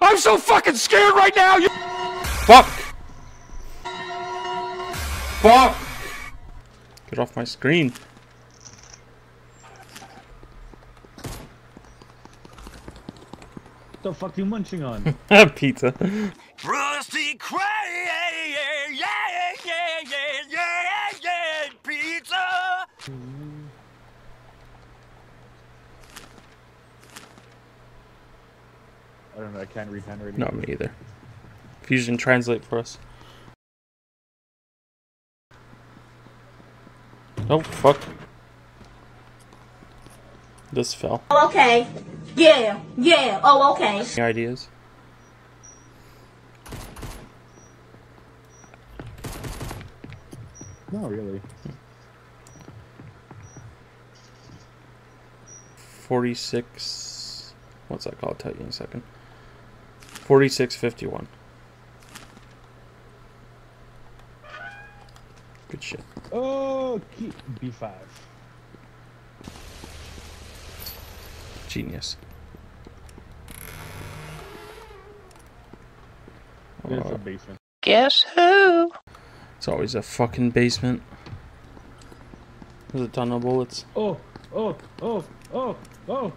I'm so fucking scared right now. You Fuck! Fuck! Get off my screen. What the fuck are you munching on? Pizza. Rusty Cray, yeah, yeah, yeah, yeah, yeah, yeah, pizza. I don't know. I can't read handwriting. No, me either. Fusion, translate for us. Oh, fuck. This fell. Oh, okay. Yeah, yeah. Oh, okay. Any ideas? Not really. 46. What's that called? I'll tell you in a second. 4651. Good shit. Oh. B5. Genius. There's Oh, a basement. Guess who? it's always a fucking basement. There's a ton of bullets. Oh, oh, oh, oh, oh.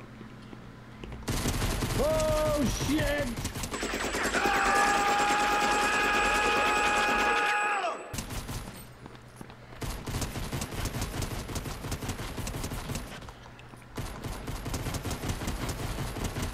Oh, shit!